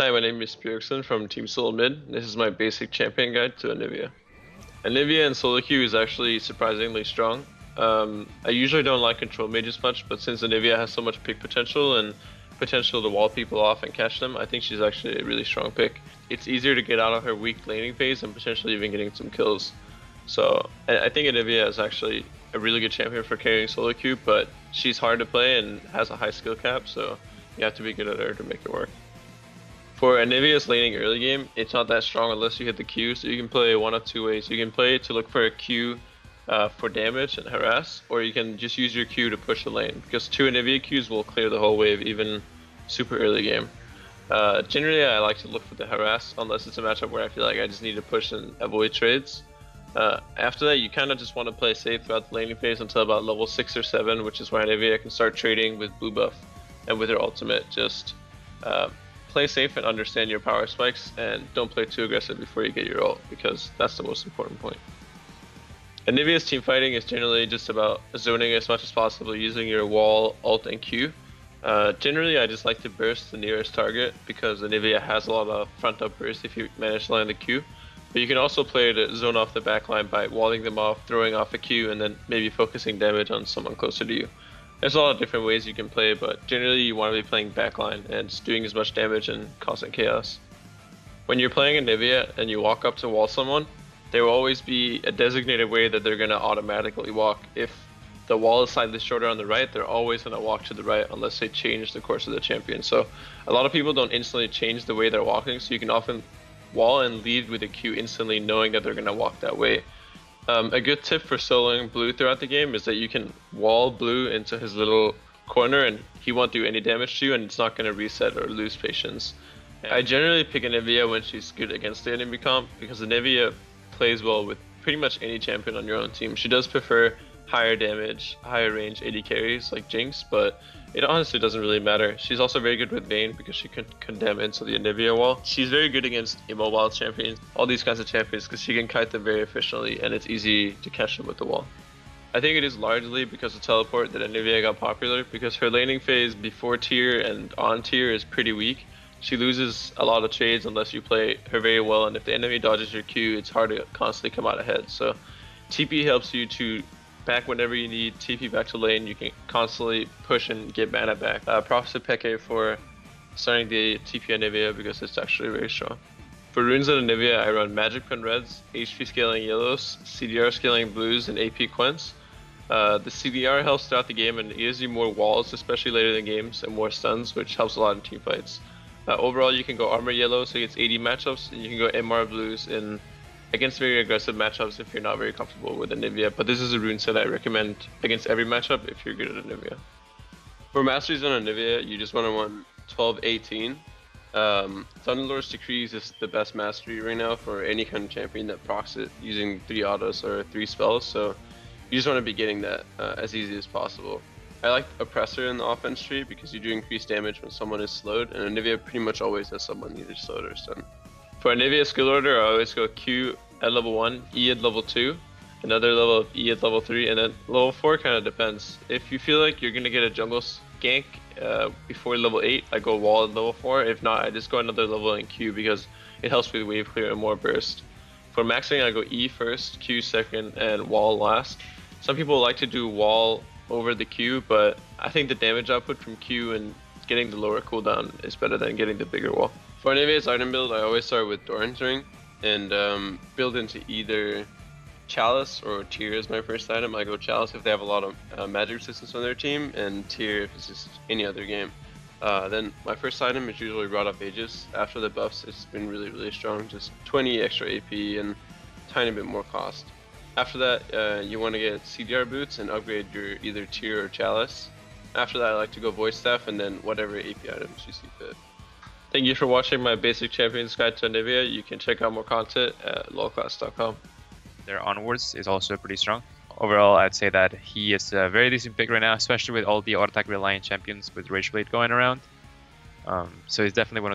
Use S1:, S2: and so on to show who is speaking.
S1: Hi, my name is Bjergsen from Team SoloMid. This is my basic champion guide to Anivia. Anivia in solo queue is actually surprisingly strong. Um, I usually don't like control mages much, but since Anivia has so much pick potential and potential to wall people off and catch them, I think she's actually a really strong pick. It's easier to get out of her weak laning phase and potentially even getting some kills. So I think Anivia is actually a really good champion for carrying solo queue, but she's hard to play and has a high skill cap, so you have to be good at her to make it work. For Anivia's laning early game, it's not that strong unless you hit the Q, so you can play one of two ways. You can play to look for a Q uh, for damage and harass, or you can just use your Q to push the lane, because two Anivia Qs will clear the whole wave, even super early game. Uh, generally, I like to look for the harass, unless it's a matchup where I feel like I just need to push and avoid trades. Uh, after that, you kind of just want to play safe throughout the laning phase until about level 6 or 7, which is where Anivia can start trading with blue buff and with her ultimate. Just uh, play safe and understand your power spikes, and don't play too aggressive before you get your ult, because that's the most important point. Anivia's team fighting is generally just about zoning as much as possible using your wall, ult, and Q. Uh, generally, I just like to burst the nearest target because Anivia has a lot of front up burst if you manage to land the Q. But you can also play to zone off the backline by walling them off, throwing off a Q, and then maybe focusing damage on someone closer to you. There's a lot of different ways you can play, but generally you want to be playing backline and doing as much damage and causing chaos. When you're playing Anivia and you walk up to wall someone, there will always be a designated way that they're going to automatically walk. If the wall is slightly shorter on the right, they're always going to walk to the right unless they change the course of the champion. So a lot of people don't instantly change the way they're walking, so you can often wall and lead with a Q instantly knowing that they're going to walk that way. Um, a good tip for soloing blue throughout the game is that you can wall blue into his little corner and he won't do any damage to you and it's not going to reset or lose patience. I generally pick Anivia when she's good against the enemy comp because Anivia plays well with pretty much any champion on your own team. She does prefer higher damage, higher range AD carries like Jinx, but it honestly doesn't really matter. She's also very good with Vayne because she can condemn into the Anivia wall. She's very good against immobile champions, all these kinds of champions because she can kite them very efficiently and it's easy to catch them with the wall. I think it is largely because of teleport that Anivia got popular because her laning phase before tier and on tier is pretty weak. She loses a lot of trades unless you play her very well and if the enemy dodges your Q it's hard to constantly come out ahead. So TP helps you to back whenever you need, TP back to lane, you can constantly push and get mana back. Uh, props to Peke for starting the TP Anivia because it's actually very strong. For runes on Anivia, I run Magic Pen Reds, HP scaling yellows, CDR scaling blues, and AP Quints. Uh, the CDR helps throughout the game and gives you more walls, especially later in games, and more stuns, which helps a lot in team fights. Uh, overall, you can go Armor Yellow, so it gets AD matchups, and you can go MR Blues in against very aggressive matchups if you're not very comfortable with Anivia, but this is a rune set I recommend against every matchup if you're good at Anivia. For masteries on Anivia, you just want to run 12-18. Um, Thunderlord's Decrees is the best mastery right now for any kind of champion that procs it using 3 autos or 3 spells, so you just want to be getting that uh, as easy as possible. I like Oppressor in the offense tree because you do increase damage when someone is slowed, and Anivia pretty much always has someone either slowed or stunned. For Anivia skill order, I always go Q at level 1, E at level 2, another level of E at level 3, and then level 4 kind of depends. If you feel like you're going to get a jungle gank uh, before level 8, I go wall at level 4. If not, I just go another level in Q because it helps with wave clear and more burst. For maxing, I go E first, Q second, and wall last. Some people like to do wall over the Q, but I think the damage output from Q and getting the lower cooldown is better than getting the bigger wall. For Anivia's item build, I always start with Doran's Ring and um, build into either Chalice or Tear as my first item. I go Chalice if they have a lot of uh, magic resistance on their team, and Tear if it's just any other game. Uh, then my first item is usually Rod of Ages. After the buffs, it's been really, really strong. Just 20 extra AP and tiny bit more cost. After that, uh, you want to get CDR boots and upgrade your either Tear or Chalice. After that, I like to go Void Staff and then whatever AP items you see fit. Thank you for watching my basic champions guide to Anivia. You can check out more content at lolclass.com.
S2: Their onwards is also pretty strong. Overall, I'd say that he is a very decent pick right now, especially with all the attack reliant champions with Rageblade going around. Um, so he's definitely one of